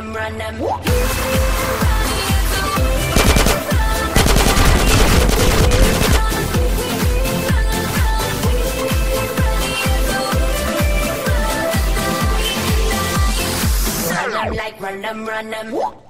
them, run them. Run them, run. Them, run them.